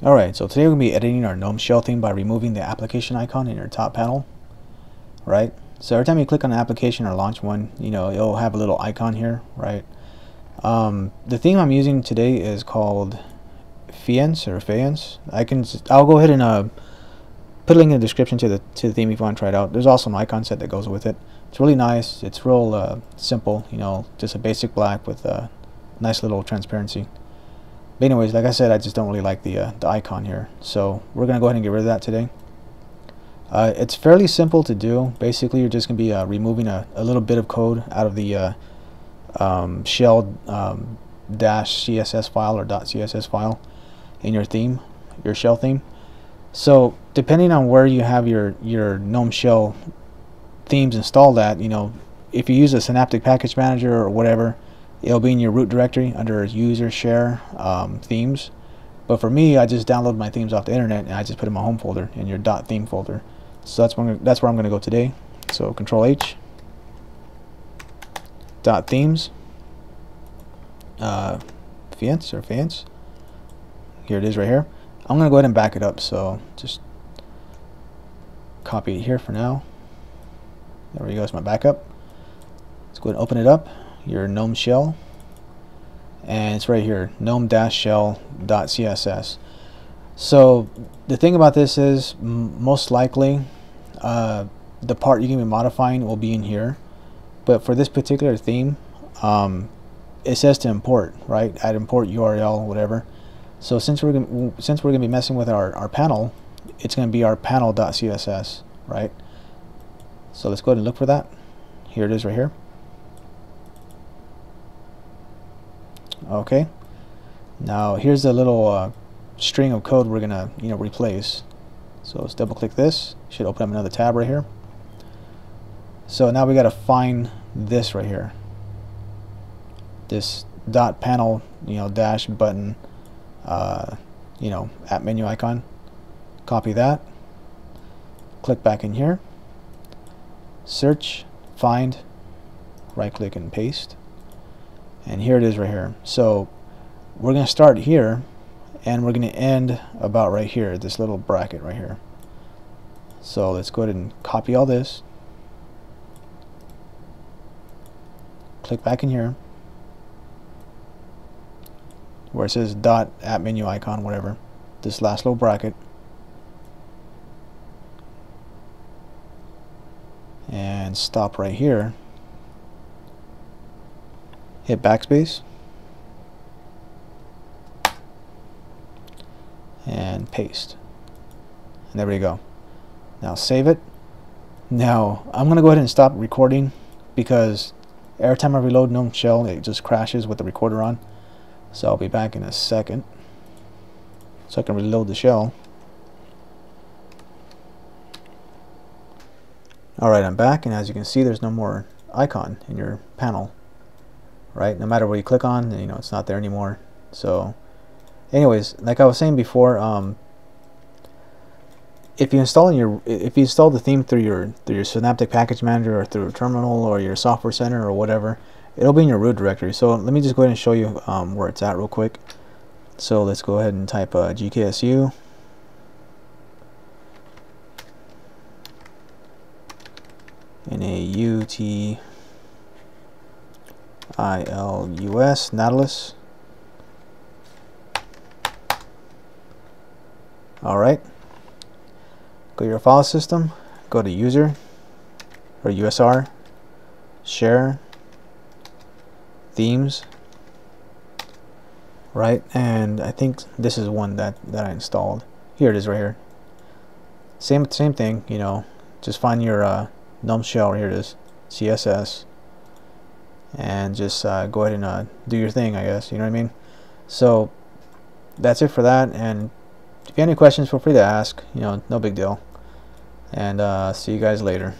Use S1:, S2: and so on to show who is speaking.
S1: Alright, so today we're going to be editing our GNOME shell theme by removing the application icon in your top panel. Right? So every time you click on an application or launch one, you know, it'll have a little icon here, right? Um, the theme I'm using today is called Faience or Faience. I can, I'll go ahead and uh, put a link in the description to the to the theme if you want to try it out. There's also an icon set that goes with it. It's really nice. It's real uh, simple, you know, just a basic black with a nice little transparency. But anyways, like I said, I just don't really like the, uh, the icon here. So we're going to go ahead and get rid of that today. Uh, it's fairly simple to do. Basically, you're just going to be uh, removing a, a little bit of code out of the uh, um, shell um, dash CSS file or dot .css file in your theme, your shell theme. So depending on where you have your, your GNOME shell themes installed at, you know, if you use a Synaptic Package Manager or whatever, it'll be in your root directory under user share um, themes. But for me I just download my themes off the internet and I just put in my home folder in your dot theme folder. So that's where, that's where I'm gonna go today. So control H. Dot themes. Uh, Faience or Faience. Here it is right here. I'm gonna go ahead and back it up. So just copy it here for now. There we go. It's my backup. Let's go ahead and open it up your GNOME shell. And it's right here gnome-shell.css so the thing about this is most likely uh, the part you're going to be modifying will be in here. But for this particular theme um, it says to import right? Add import URL whatever. So since we're gonna, since we're going to be messing with our, our panel it's going to be our panel.css right? So let's go ahead and look for that. Here it is right here okay? Now here's a little uh, string of code we're gonna you know replace. So let's double click this. Should open up another tab right here. So now we got to find this right here. This dot panel you know dash button uh, you know app menu icon. Copy that. Click back in here. Search find right click and paste and here it is right here. So we're going to start here and we're going to end about right here this little bracket right here. So let's go ahead and copy all this. Click back in here where it says dot app menu icon whatever this last little bracket. And stop right here hit backspace. And paste. And there we go. Now save it. Now I'm gonna go ahead and stop recording because every time I reload GNOME shell it just crashes with the recorder on. So I'll be back in a second. So I can reload the shell. Alright I'm back and as you can see there's no more icon in your panel right? No matter what you click on, you know, it's not there anymore. So anyways, like I was saying before, um, if you install your if you install the theme through your through your Synaptic Package Manager or through a terminal or your Software Center or whatever, it'll be in your root directory. So let me just go ahead and show you um, where it's at real quick. So let's go ahead and type uh, GKSU. N-A-U-T ILUS, Nautilus. Alright. Go to your file system, go to user, or USR, share, themes, right? And I think this is one that, that I installed. Here it is right here. Same, same thing, you know, just find your uh, GNOME shell, here it is, CSS, and just uh, go ahead and uh, do your thing I guess you know what I mean? So that's it for that and if you have any questions feel free to ask you know no big deal. And uh, see you guys later